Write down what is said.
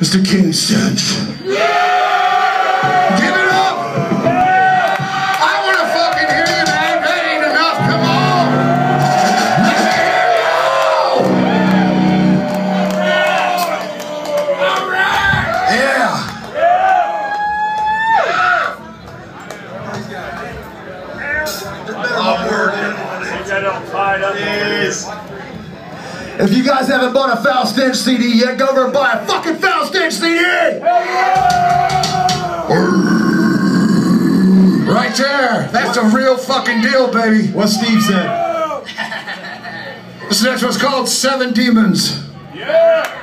Mr. King Sense. Give it up! I want to fucking hear you, man. That ain't enough. Come on! Let me hear you! Yeah! If you guys haven't bought a Foul Stench CD yet, go over and buy a fucking Foul Stench CD! Right there. That's a real fucking deal, baby. What Steve said. This next one's called Seven Demons. Just